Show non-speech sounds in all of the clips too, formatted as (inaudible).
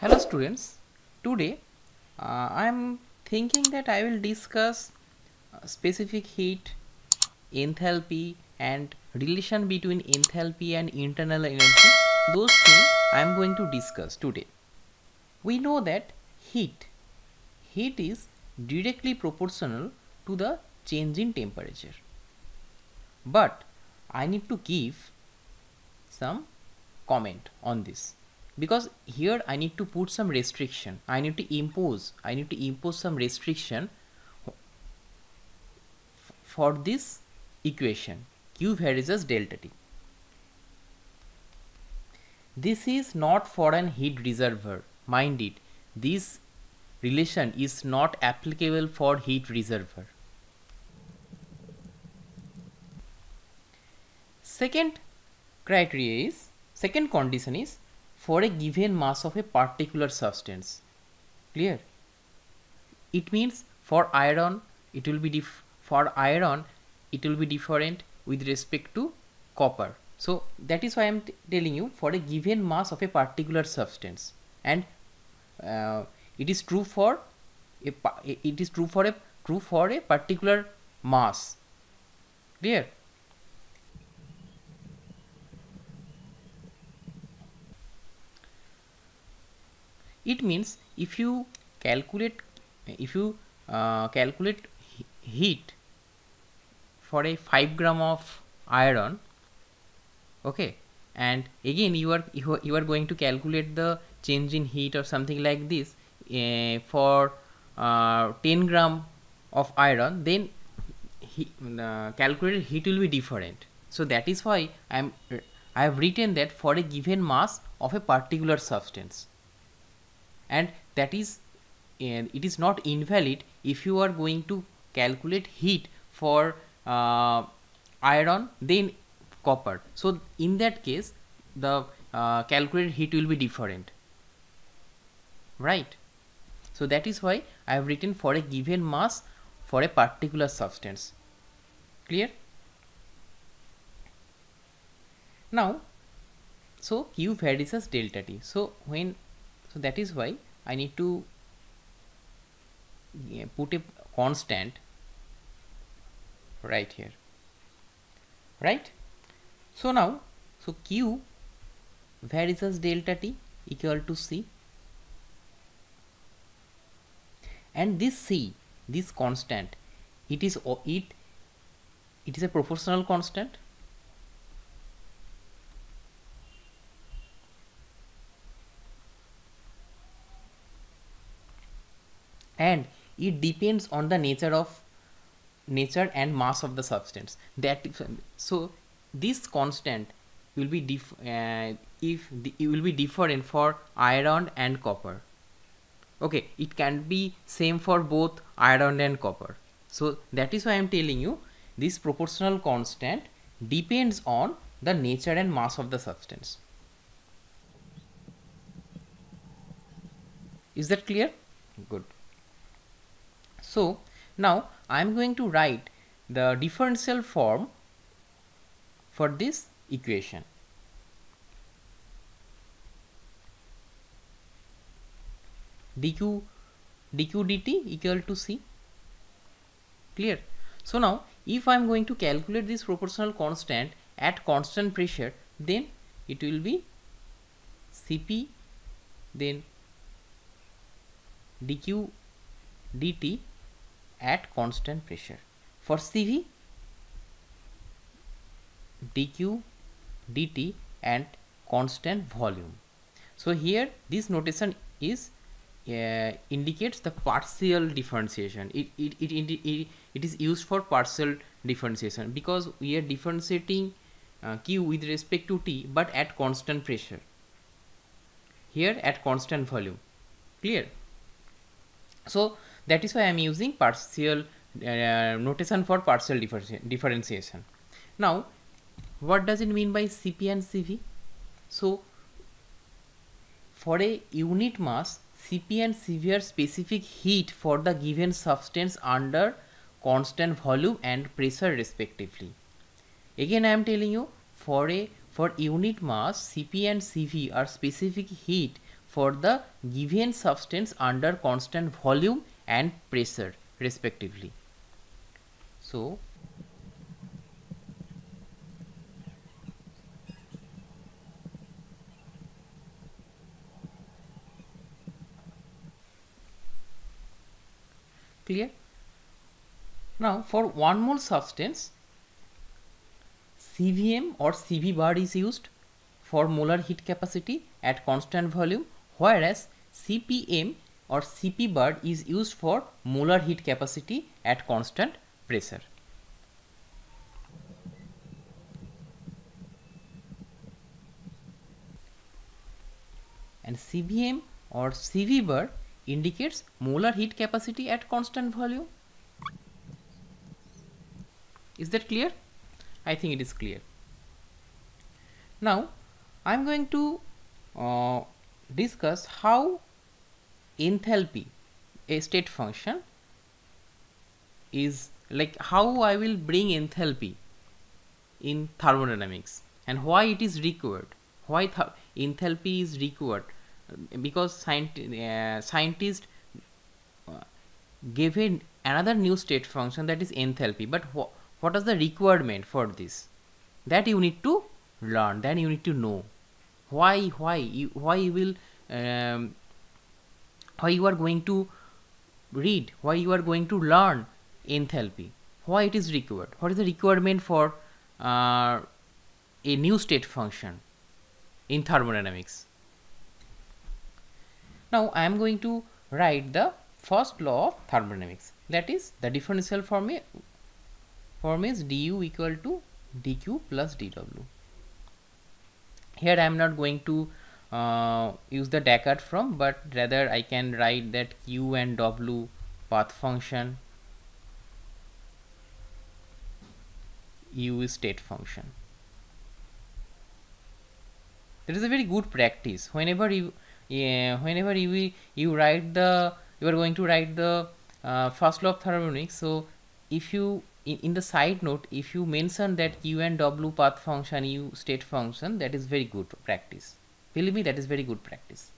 Hello students, today uh, I am thinking that I will discuss uh, specific heat, enthalpy and relation between enthalpy and internal energy. Those things I am going to discuss today. We know that heat, heat is directly proportional to the change in temperature. But I need to give some comment on this because here I need to put some restriction. I need to impose I need to impose some restriction for this equation. Q varies delta T. This is not for an heat reservoir mind it this relation is not applicable for heat reservoir second criteria is second condition is for a given mass of a particular substance. Clear? It means for iron it will be for iron it will be different with respect to copper. So that is why i am telling you for a given mass of a particular substance. And uh, it is true for a it is true for a true for a particular mass. Clear it means if you calculate if you uh, calculate heat for a 5 gram of iron okay and again you are you are, going to calculate the change in heat or something like this uh, for uh, 10 gram of iron then he, uh, calculated heat will be different. So that is why i am i have written that for a given mass of a particular substance and that is and it is not invalid if you are going to calculate heat for uh, iron then copper. So in that case the uh, calculated heat will be different. Right? So that is why I have written for a given mass for a particular substance. Clear? Now so q varies as delta t. So when so that is why I need to put a constant right here right? So now so q varies as delta t equal to c? And this c this constant it is it it is a proportional constant and it depends on the nature of nature and mass of the substance. That so this constant will be dif uh, if the, it will be different for iron and copper. Okay it can be same for both iron and copper. So that is why i am telling you this proportional constant depends on the nature and mass of the substance. Is that clear? Good so now I am going to write the differential form for this equation. dq dq dt equal to c clear so now if i am going to calculate this proportional constant at constant pressure then it will be cp then dq dt at constant pressure. For Cv, dq dt and constant volume. So here this notation is uh, indicates the partial differentiation. It, it, it, it, it is used for partial differentiation because we are differentiating uh, Q with respect to T but at constant pressure. Here at constant volume. Clear? So that is why I am using partial uh, notation for partial differentiation. Now, what does it mean by Cp and Cv? So, for a unit mass, Cp and Cv are specific heat for the given substance under constant volume and pressure respectively. Again, I am telling you for a for unit mass, Cp and Cv are specific heat for the given substance under constant volume and pressure respectively. So, clear? Now for one mole substance CVM or CV bar is used for molar heat capacity at constant volume whereas CPM or CP bar is used for molar heat capacity at constant pressure. And CVM or CV bar indicates molar heat capacity at constant volume. Is that clear? I think it is clear. Now I am going to uh, discuss how enthalpy a state function is like how I will bring enthalpy in thermodynamics and why it is required. Why enthalpy is required? Because scient uh, scientists uh, gave in another new state function that is enthalpy but wh what is the requirement for this? That you need to learn then you need to know. Why why you why you will um, why you are going to read why you are going to learn enthalpy why it is required what is the requirement for uh, a new state function in thermodynamics now I am going to write the first law of thermodynamics that is the differential form, form is du equal to dq plus dw. Here I am not going to uh, use the Descartes from but rather I can write that q and w path function u state function. That is a very good practice whenever you yeah, whenever you you write the you are going to write the uh, first law of thermodynamics so if you in, in the side note if you mention that u and w path function u state function that is very good practice believe me that is very good practice.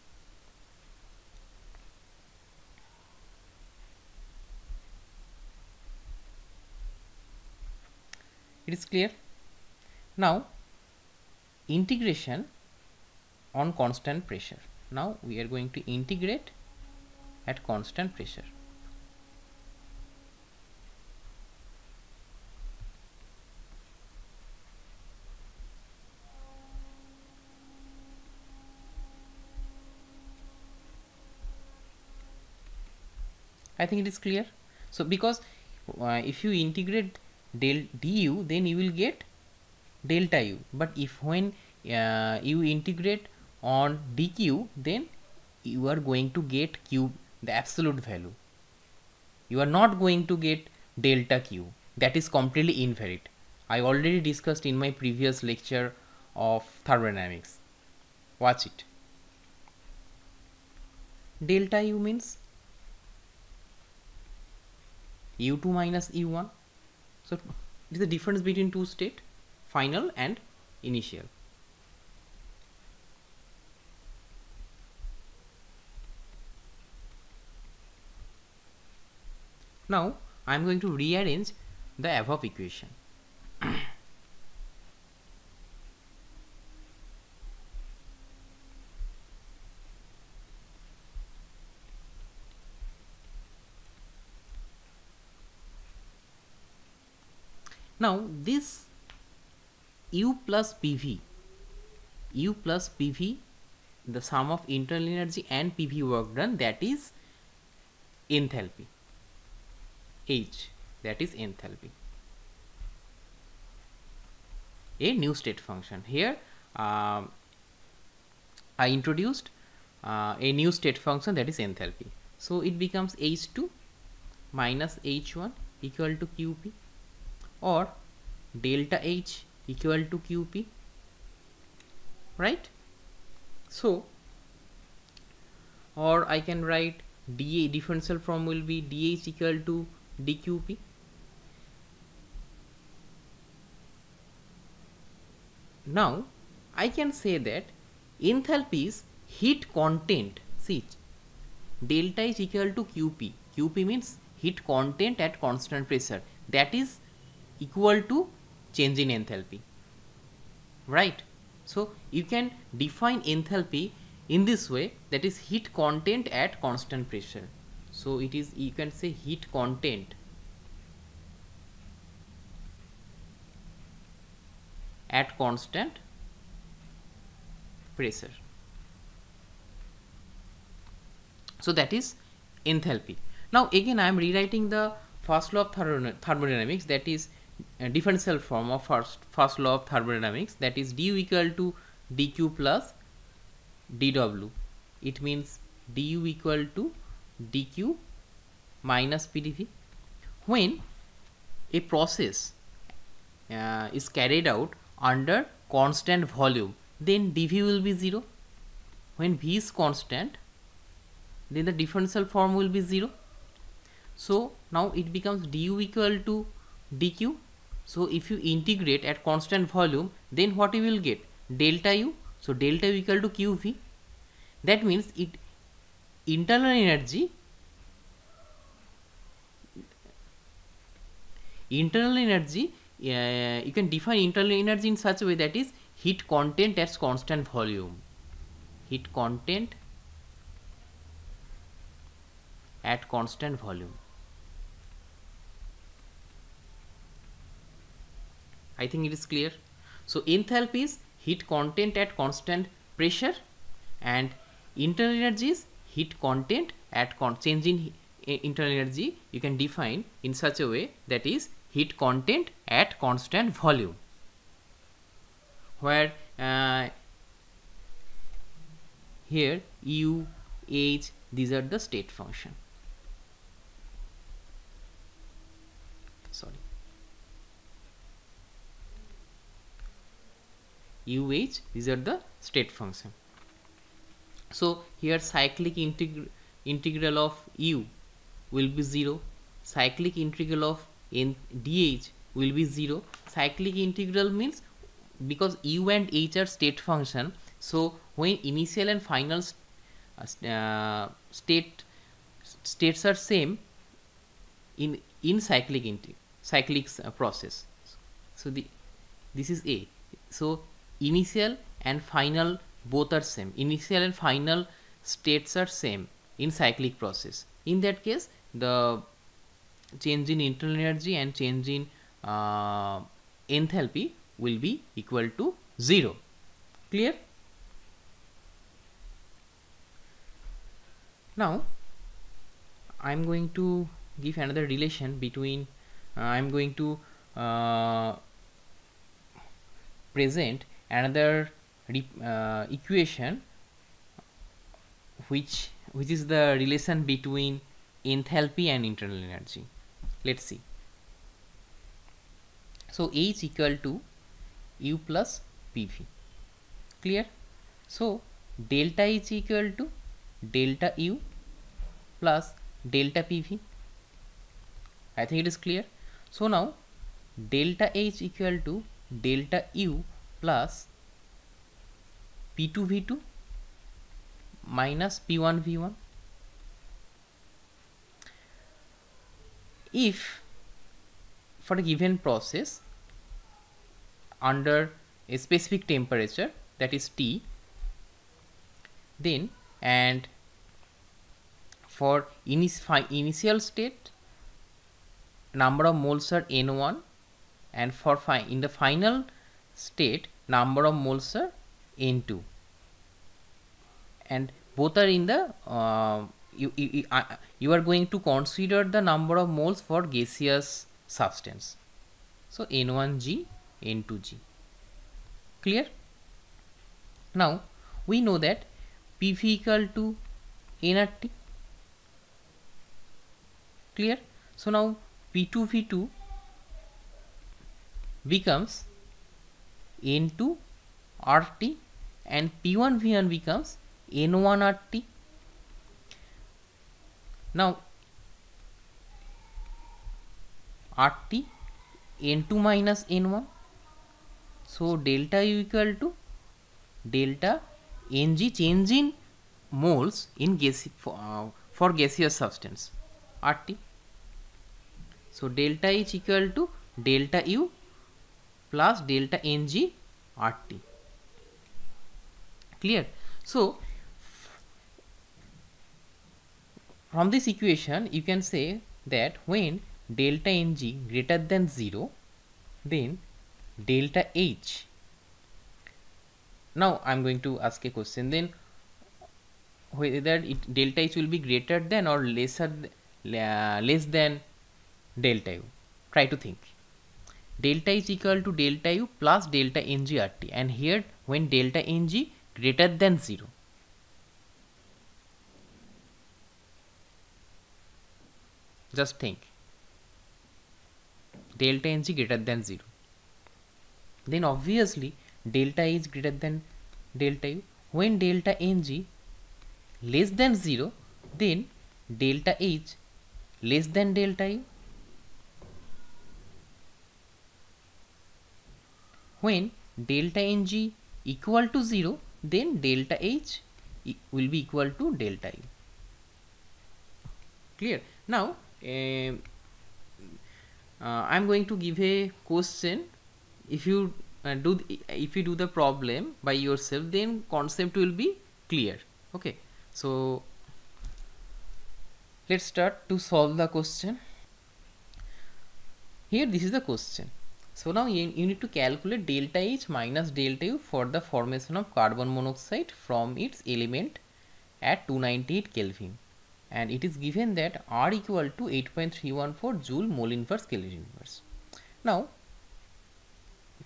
It is clear? Now integration on constant pressure. Now we are going to integrate at constant pressure I think it is clear. So because uh, if you integrate del du then you will get delta u. But if when uh, you integrate on dq then you are going to get q the absolute value. You are not going to get delta q. That is completely invalid. I already discussed in my previous lecture of thermodynamics. Watch it. Delta u means u2 minus u1 so it is the difference between two state final and initial Now I am going to rearrange the above equation. Now this u plus pv u plus pv the sum of internal energy and pv work done that is enthalpy H that is enthalpy. A new state function. Here uh, I introduced uh, a new state function that is enthalpy. So it becomes H2 minus H1 equal to QP or delta H equal to QP right? So or I can write dA differential form will be dH equal to dqp now I can say that enthalpy is heat content. See delta is equal to qp qp means heat content at constant pressure. That is equal to change in enthalpy right? So you can define enthalpy in this way that is heat content at constant pressure. So it is you can say heat content. At constant pressure. So that is enthalpy. Now again i am rewriting the first law of thermodynamics that is differential form of first first law of thermodynamics that is du equal to dq plus dw it means du equal to dq minus pdv when a process uh, is carried out under constant volume then dv will be 0 when v is constant then the differential form will be 0 so now it becomes du equal to dq. So if you integrate at constant volume then what you will get? Delta u. So delta u equal to qv. That means it internal energy internal energy uh, you can define internal energy in such a way that is heat content at constant volume. Heat content at constant volume. I think it is clear. So enthalpy is heat content at constant pressure and internal energy is heat content at con change in internal energy you can define in such a way that is heat content at constant volume where uh, here u h these are the state function sorry uh these are the state function. So here cyclic integ integral of u will be 0 cyclic integral of n dh will be 0 cyclic integral means because u and h are state function so when initial and final st uh, state states are same in in cyclic cyclic uh, process. So the this is a. So initial and final both are same. Initial and final states are same in cyclic process. In that case the change in internal energy and change in uh, enthalpy will be equal to 0 clear? Now I am going to give another relation between I'm going to uh, present another uh, equation which which is the relation between enthalpy and internal energy. Let's see. So H is equal to U plus PV clear? So delta H equal to delta U plus delta PV I think it is clear. So now delta H is equal to delta U plus P2 V2 minus P1 V1 if for a given process under a specific temperature that is T then and for initial state number of moles are n1 and for in the final state number of moles are n2 and both are in the uh, you, you, uh, you are going to consider the number of moles for gaseous substance. So n1g n2g clear? Now we know that pv equal to nRT clear? So now P2 V2 becomes N2 RT and P1 V1 becomes N1 RT. Now RT N2 minus N1 so delta U equal to delta Ng change in moles in gas for, uh, for gaseous substance RT. So delta H equal to delta U plus delta Ng RT. Clear? So from this equation you can say that when delta Ng greater than 0 then delta H now I am going to ask a question then whether it delta H will be greater than or lesser uh, less than delta U try to think delta is equal to delta U plus delta Ng RT and here when delta Ng greater than 0 just think. Delta Ng greater than 0 then obviously delta is greater than delta u. When delta ng less than 0 then delta h less than delta u when delta ng equal to 0 then delta h will be equal to delta u. Clear? Now uh, uh, I am going to give a question. If you uh, do if you do the problem by yourself then concept will be clear. Okay. So let's start to solve the question. Here this is the question so now you, need to calculate delta H minus delta U for the formation of carbon monoxide from its element at 298 Kelvin and it is given that R equal to 8.314 joule mole inverse Kelvin inverse. Now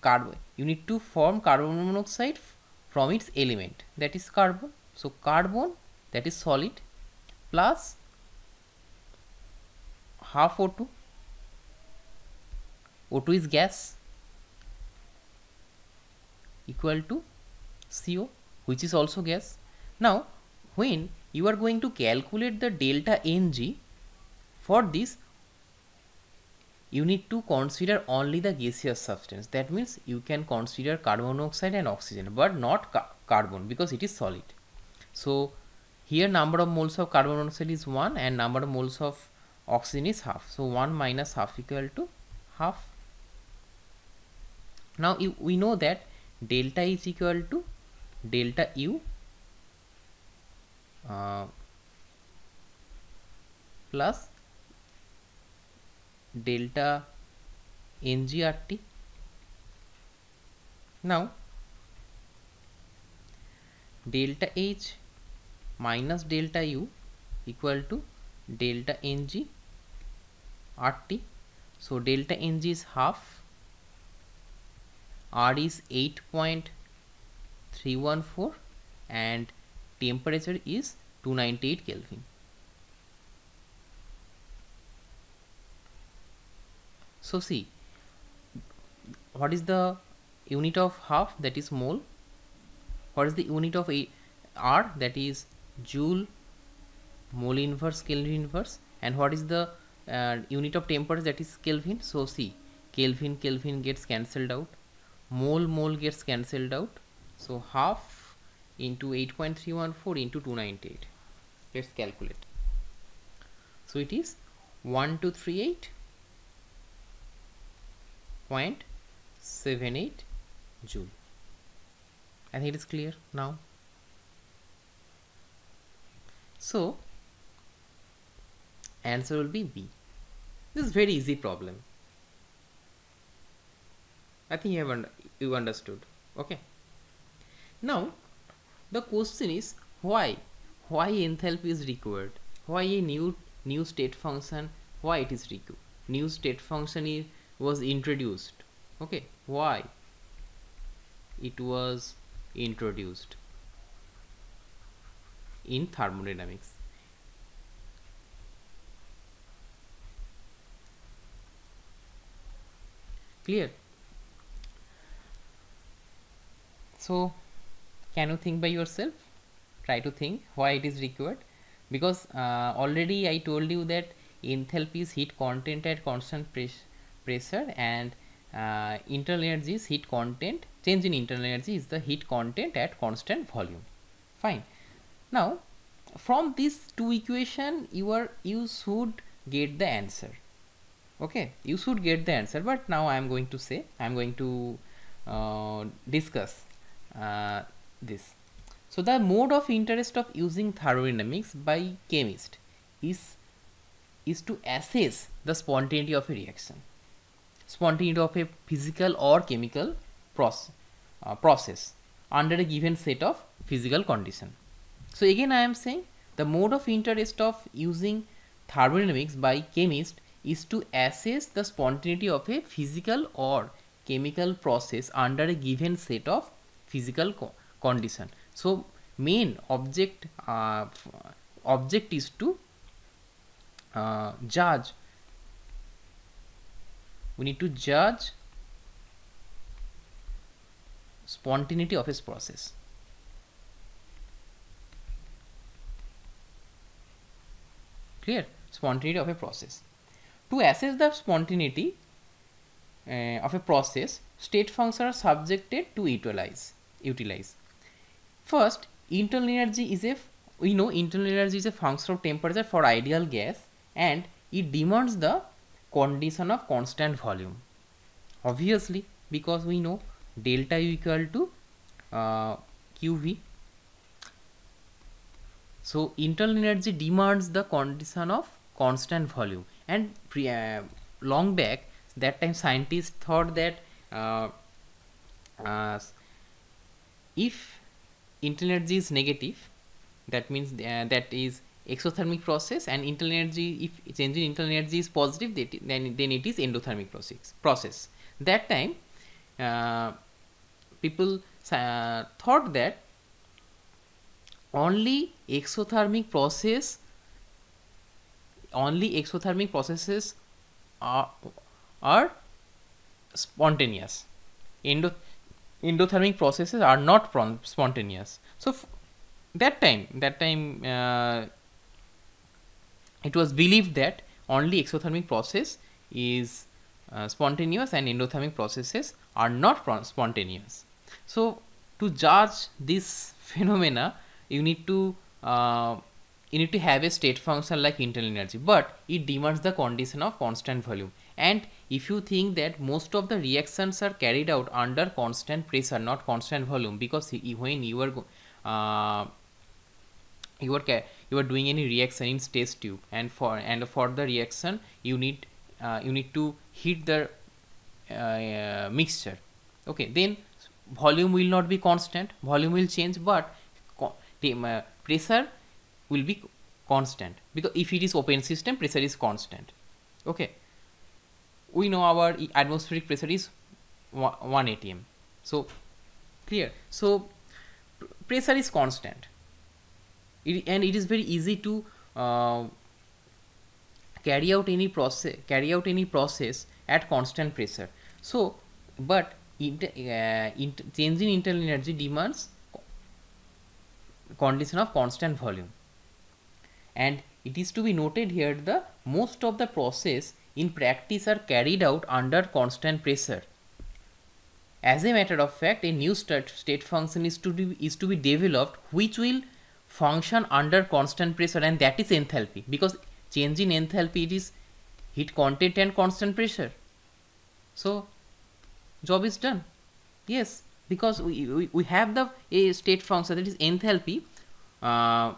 carbon you need to form carbon monoxide from its element that is carbon so carbon that is solid plus half O2 O2 is gas equal to CO which is also gas. Now when you are going to calculate the delta Ng for this you need to consider only the gaseous substance. That means you can consider carbon monoxide and oxygen but not ca carbon because it is solid. So here number of moles of carbon monoxide is 1 and number of moles of oxygen is half. So 1 minus half equal to half now we know that delta is equal to delta u uh, plus delta NGRT. Now delta H minus delta U equal to delta Ng RT. So delta Ng is half, R is 8.314 and temperature is 298 Kelvin. So see what is the unit of half that is mole? What is the unit of a R that is joule mole inverse Kelvin inverse? And what is the uh, unit of temperature that is Kelvin? So see Kelvin Kelvin gets cancelled out mole mole gets cancelled out. So half into 8.314 into 298 let's calculate. So it is 1238 0.78 joule. I think it is clear now. So answer will be B. This is very easy problem. I think you have you understood. Okay. Now the question is why? Why enthalpy is required? Why a new new state function why it is required new state function is was introduced? Okay. Why? It was introduced in thermodynamics. Clear so can you think by yourself? Try to think why it is required. Because uh, already I told you that enthalpy is heat content at constant pressure pressure and uh, internal energy is heat content. Change in internal energy is the heat content at constant volume. Fine. Now from these two equation you are you should get the answer. Okay? You should get the answer but now i am going to say i am going to uh, discuss uh, this. So the mode of interest of using thermodynamics by chemist is is to assess the spontaneity of a reaction spontaneity of a physical or chemical process, uh, process under a given set of physical condition. So again I am saying the mode of interest of using thermodynamics by chemist is to assess the spontaneity of a physical or chemical process under a given set of physical co condition. So main object uh, object is to uh, judge. We need to judge spontaneity of a process. Clear? Spontaneity of a process. To assess the spontaneity uh, of a process state functions are subjected to utilize utilize. First internal energy is a we know internal energy is a function of temperature for ideal gas and it demands the condition of constant volume. Obviously because we know delta u equal to uh, qv so internal energy demands the condition of constant volume. And pre, uh, long back that time scientists thought that uh, uh, if internal energy is negative that means uh, that is exothermic process and internal energy if change in internal energy is positive then then it is endothermic process process. That time uh, people uh, thought that only exothermic process only exothermic processes are, are spontaneous. Endo, endothermic processes are not spontaneous. So that time that time uh, it was believed that only exothermic process is uh, spontaneous and endothermic processes are not spontaneous. So to judge this (laughs) phenomena you need to uh, you need to have a state function like internal energy. But it demands the condition of constant volume. And if you think that most of the reactions are carried out under constant pressure not constant volume because when you are uh, you are you are doing any reaction in test tube and for and for the reaction you need uh, you need to heat the uh, mixture. Okay then volume will not be constant volume will change but uh, pressure will be constant. Because if it is open system pressure is constant. Okay we know our atmospheric pressure is 1 atm so clear. So pressure is constant. It, and it is very easy to uh, carry out any process carry out any process at constant pressure. So but inter, uh, inter, change in internal energy demands condition of constant volume. And it is to be noted here the most of the process in practice are carried out under constant pressure. As a matter of fact a new state, state function is to, be, is to be developed which will function under constant pressure and that is enthalpy because change in enthalpy is heat content and constant pressure. So job is done. Yes because we, we, we have the a state function that is enthalpy uh,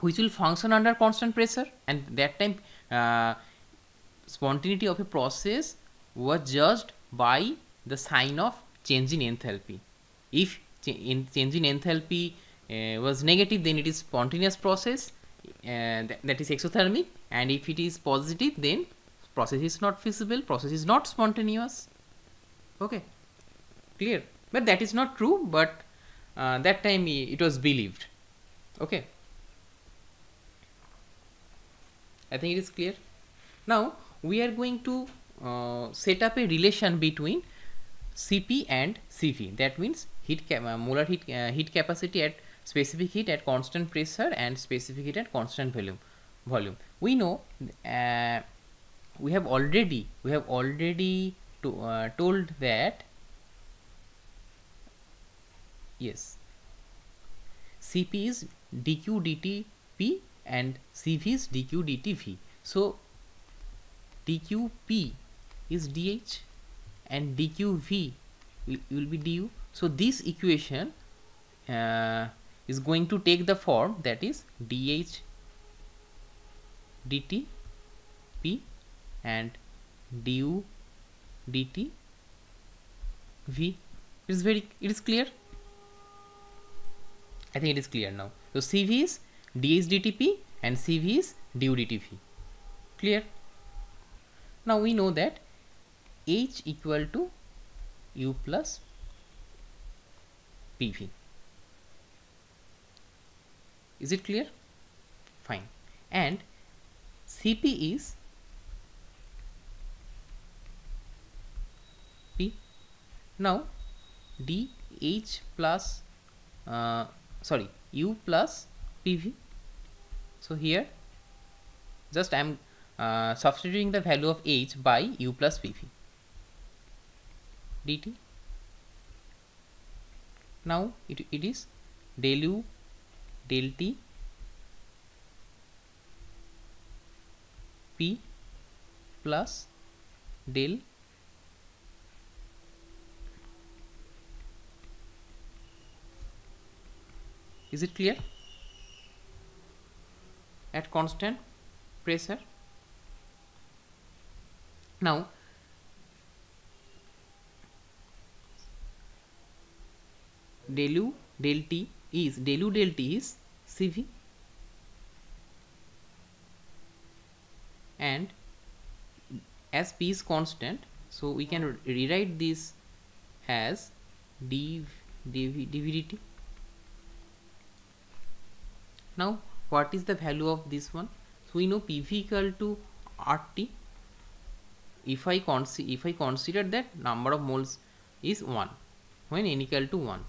which will function under constant pressure and that time uh, spontaneity of a process was judged by the sign of change in enthalpy. If ch in change in enthalpy uh, was negative then it is spontaneous process uh, th that is exothermic and if it is positive then process is not feasible process is not spontaneous. Okay. Clear? But that is not true but uh, that time it was believed. Okay. I think it is clear. Now we are going to uh, set up a relation between Cp and Cv that means heat uh, molar heat uh, heat capacity at specific heat at constant pressure and specific heat at constant volume volume we know uh, we have already we have already to, uh, told that yes Cp is dq dt p and Cv is dq dt v. So dq p is dh and dq v will, will be du. So this equation uh, is going to take the form that is dh dt p and du dt v. It is very it is clear? I think it is clear now. So CV is dh dt p and CV is du v clear now we know that H equal to U plus PV is it clear? Fine. And CP is P. Now DH plus uh, sorry U plus PV so here just I am uh, substituting the value of H by U plus PV dt now it, it is del U del T P plus del is it clear? At constant pressure now del u del t is del u del t is cv and as p is constant so we can rewrite this as dv, dv, dv dt now what is the value of this one? So we know pv equal to rt if i consider if i consider that number of moles is 1 when n equal to 1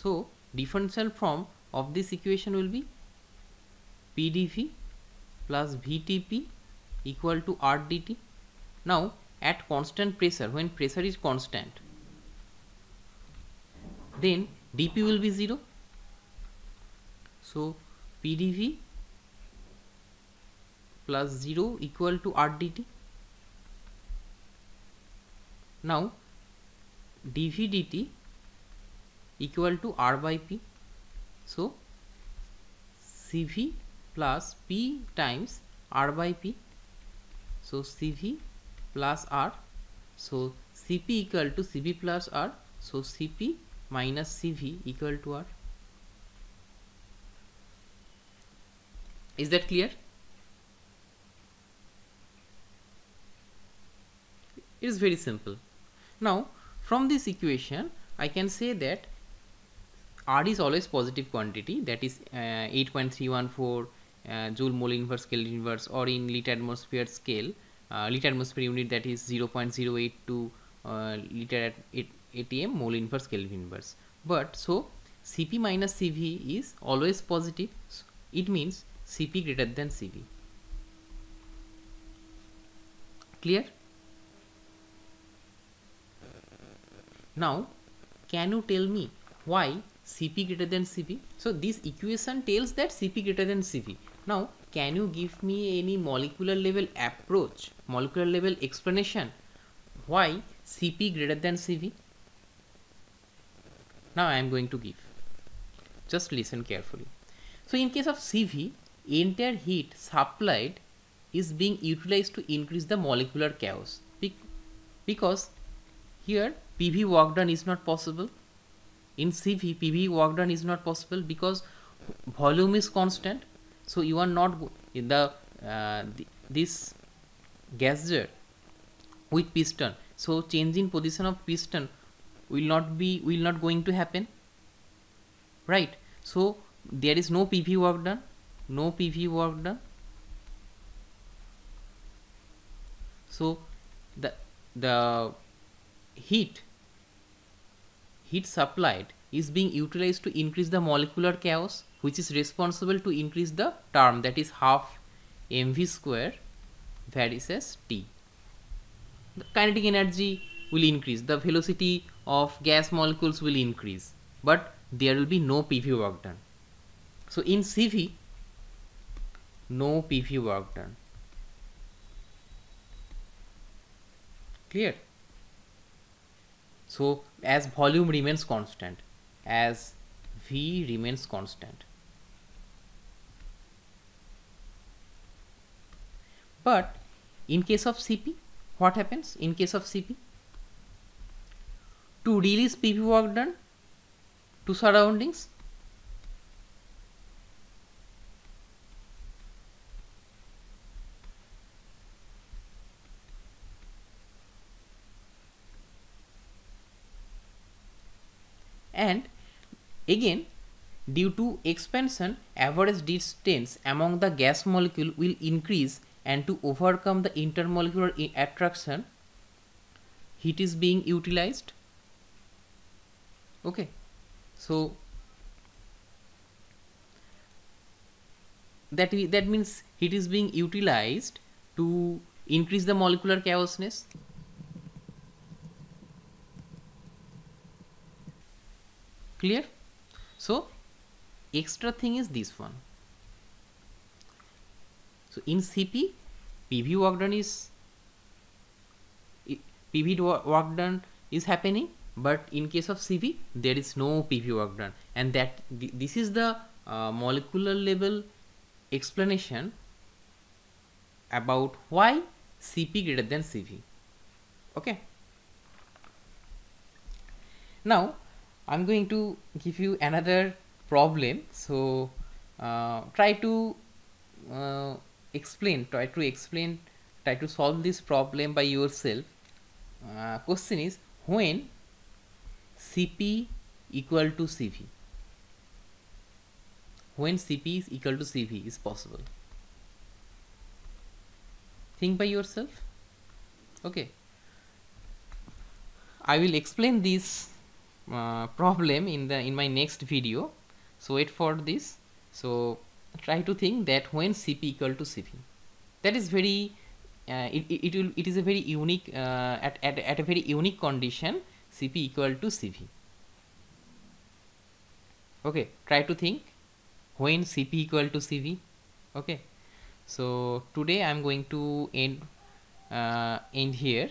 so differential form of this equation will be pdv plus vtp equal to r dt now at constant pressure when pressure is constant then dp will be 0 so PdV plus 0 equal to RDT. Now dV dt equal to R by P. So CV plus P times R by P. So CV plus R. So Cp equal to Cv plus R. So Cp minus Cv equal to R. Is that clear? It is very simple. Now, from this equation, I can say that R is always positive quantity that is uh, 8.314 uh, joule mole inverse Kelvin inverse or in liter atmosphere scale uh, liter atmosphere unit that is 0.082 uh, liter at 8 atm mole inverse Kelvin inverse but so Cp minus Cv is always positive so it means Cp greater than Cv. Clear? Now, can you tell me why Cp greater than Cv? So, this equation tells that Cp greater than Cv. Now, can you give me any molecular level approach, molecular level explanation why Cp greater than Cv? Now, I am going to give. Just listen carefully. So, in case of Cv, entire heat supplied is being utilized to increase the molecular chaos because here PV work done is not possible. In CV PV work done is not possible because volume is constant. So you are not in the, uh, the this gas jet with piston. So change in position of piston will not be will not going to happen. Right? So there is no PV work done. No PV work done. So the the heat heat supplied is being utilized to increase the molecular chaos which is responsible to increase the term that is half mv square varices t. The kinetic energy will increase, the velocity of gas molecules will increase but there will be no PV work done. So in cv no pv work done. Clear so as volume remains constant as v remains constant. But in case of cp what happens? In case of cp to release pv work done to surroundings and again due to expansion average distance among the gas molecule will increase and to overcome the intermolecular attraction heat is being utilized. Okay. So that that means heat is being utilized to increase the molecular chaosness. Clear so extra thing is this one. So in cp pv work done is pv work done is happening but in case of cv there is no pv work done. And that th this is the uh, molecular level explanation about why cp greater than cv okay. Now I'm going to give you another problem. So uh, try to uh, explain try to explain try to solve this problem by yourself. Uh, question is when CP equal to CV when CP is equal to CV is possible. Think by yourself. Okay. I will explain this uh, problem in the in my next video. So wait for this. So try to think that when cp equal to cv that is very uh, it, it, it will it is a very unique uh, at, at, at a very unique condition cp equal to cv okay try to think when cp equal to cv okay so today i'm going to end uh, end here